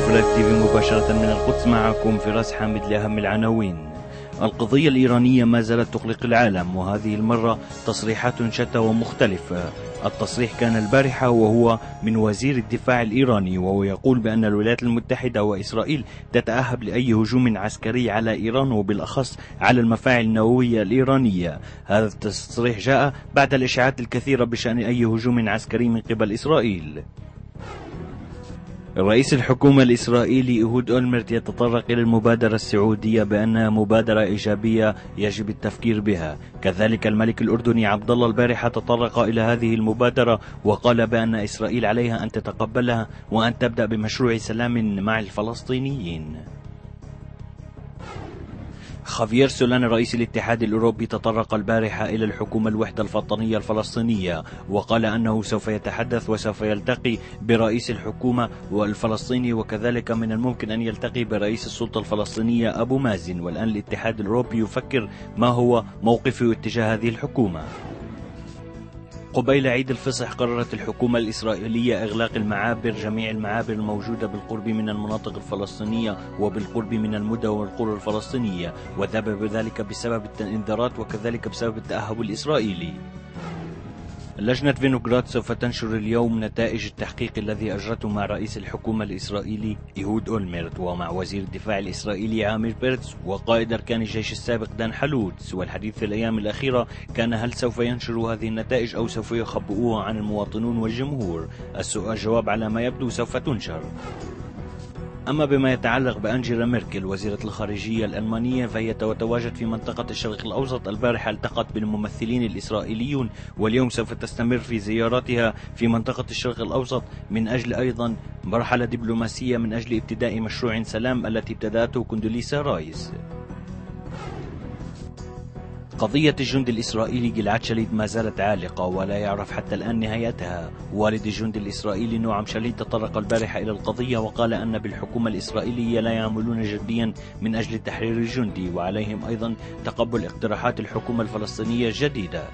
انفولايف TV مباشرة من القدس معكم فراس حامد لأهم العناوين. القضية الإيرانية ما زالت تقلق العالم وهذه المرة تصريحات شتى ومختلفة التصريح كان البارحة وهو من وزير الدفاع الإيراني وهو يقول بأن الولايات المتحدة وإسرائيل تتأهب لأي هجوم عسكري على إيران وبالأخص على المفاعل النووية الإيرانية. هذا التصريح جاء بعد الإشاعات الكثيرة بشأن أي هجوم عسكري من قبل إسرائيل. رئيس الحكومة الإسرائيلي إيهود أولمرت يتطرق إلى المبادرة السعودية بأنها مبادرة إيجابية يجب التفكير بها. كذلك الملك الأردني عبد الله البارحة تطرق إلى هذه المبادرة وقال بأن إسرائيل عليها أن تتقبلها وأن تبدأ بمشروع سلام مع الفلسطينيين. خافير سولان رئيس الاتحاد الأوروبي تطرق البارحة إلى الحكومة الوحدة الفطنية الفلسطينية وقال أنه سوف يتحدث وسوف يلتقي برئيس الحكومة والفلسطيني وكذلك من الممكن أن يلتقي برئيس السلطة الفلسطينية أبو مازن. والآن الاتحاد الأوروبي يفكر ما هو موقفه اتجاه هذه الحكومة. قبيل عيد الفصح قررت الحكومة الإسرائيلية إغلاق المعابر جميع المعابر الموجودة بالقرب من المناطق الفلسطينية وبالقرب من المدن والقرى الفلسطينية وذهب ذلك بسبب الانذارات وكذلك بسبب التأهب الإسرائيلي. لجنة فينوغراد سوف تنشر اليوم نتائج التحقيق الذي أجرته مع رئيس الحكومة الإسرائيلي إيهود أولميرت ومع وزير الدفاع الإسرائيلي عامر بيرتز وقائد أركان الجيش السابق دان حلوتس والحديث في الأيام الأخيرة كان هل سوف ينشروا هذه النتائج أو سوف يخبئوها عن المواطنون والجمهور؟ السؤال جواب على ما يبدو سوف تنشر. أما بما يتعلق بأنجيلا ميركل وزيرة الخارجية الألمانية فهي تتواجد في منطقة الشرق الأوسط البارحة التقت بالممثلين الإسرائيليون واليوم سوف تستمر في زياراتها في منطقة الشرق الأوسط من أجل أيضا مرحلة دبلوماسية من أجل ابتداء مشروع سلام التي ابتدأته كندوليسا رايس. قضية الجند الإسرائيلي جلعاد شليد ما زالت عالقة ولا يعرف حتى الآن نهايتها. والد الجند الإسرائيلي نوعم شليد تطرق البارحة إلى القضية وقال أن بالحكومة الإسرائيلية لا يعملون جديا من أجل تحرير الجندي وعليهم أيضا تقبل اقتراحات الحكومة الفلسطينية الجديدة.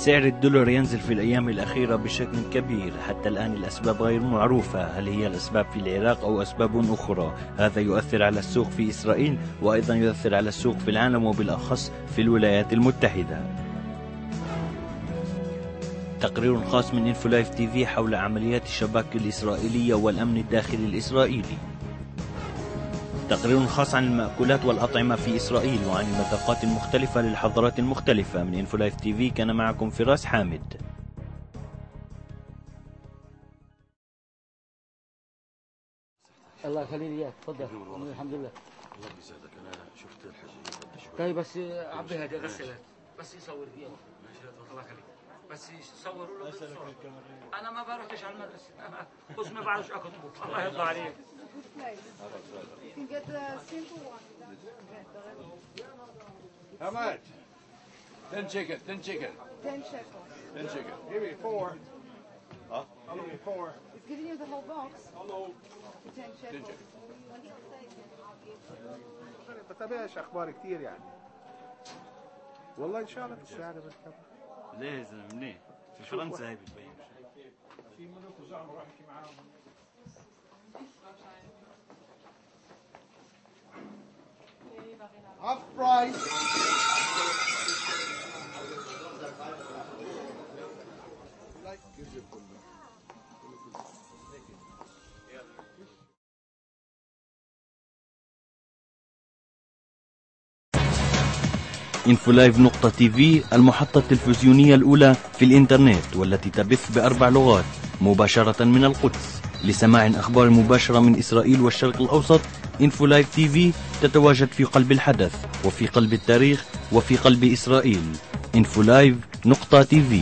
سعر الدولار ينزل في الأيام الأخيرة بشكل كبير. حتى الآن الأسباب غير معروفة. هل هي الأسباب في العراق أو أسباب أخرى؟ هذا يؤثر على السوق في إسرائيل وأيضا يؤثر على السوق في العالم وبالأخص في الولايات المتحدة. تقرير خاص من انفولايف TV حول عمليات الشاباك الإسرائيلية والأمن الداخلي الإسرائيلي. تقرير خاص عن المأكولات والأطعمة في إسرائيل وعن المذاقات المختلفة للحضارات المختلفة. من انفولايف TV كان معكم فراس حامد. الله يخليك إياك. تفضل. الحمد لله. الله يسعدك. أنا شفت الحجي طيب بس عبي هذه غسلت بس يصور فيها. الله يخليك. بس يصوروا له بالصورة. أنا ما بروحش على المدرسة بص ما بعرفش اكتبه الله يرضى عليك. How much? Ten chicken, ten chicken, Ten shekels. ten chicken. Give me four. Huh? I'll give you four. It's giving you the whole box. Hello. Ten shekels. بتابعش أخبار كتير يعني والله ان شاء الله في السعر بتابع ليه زلمة منين؟ في فرنسا هاي بتبين في ملوك وزعم راح احكي معاهم. Half price. Infolive نقطة TV المحطة التلفزيونية الأولى في الإنترنت والتي تبث بأربع لغات مباشرة من القدس. لسماع أخبار مباشرة من إسرائيل والشرق الأوسط Infolive TV تتواجد في قلب الحدث وفي قلب التاريخ وفي قلب إسرائيل. Infolive نقطة TV